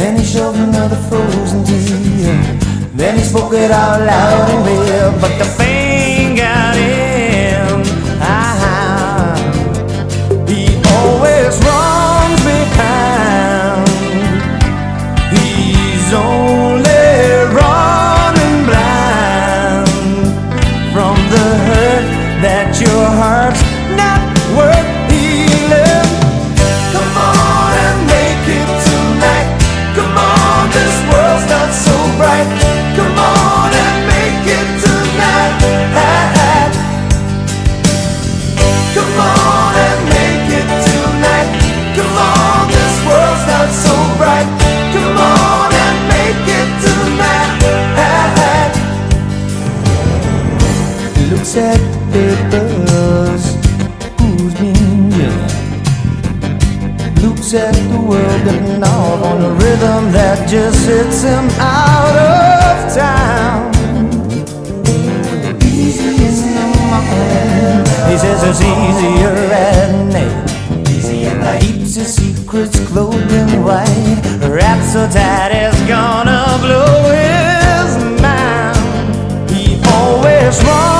Then he shoved another frozen tear. Then he spoke it out loud and clear. But the pain got in. Ah, he always runs behind. He's only running blind from the hurt that your heart's acceptables Who's been young Looks at the world and all On a rhythm that just sets him out of town. Easy in the morning He says it's easier at night. Easy at night Keeps his secrets clothed in white. Wrapped so tight it's gonna blow his mind. He always wants